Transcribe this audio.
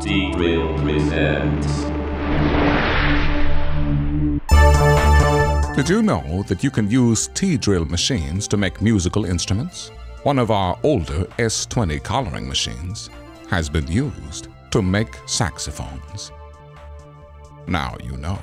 Drill presents. Did you know that you can use T-drill machines to make musical instruments? One of our older S20 coloring machines has been used to make saxophones. Now you know.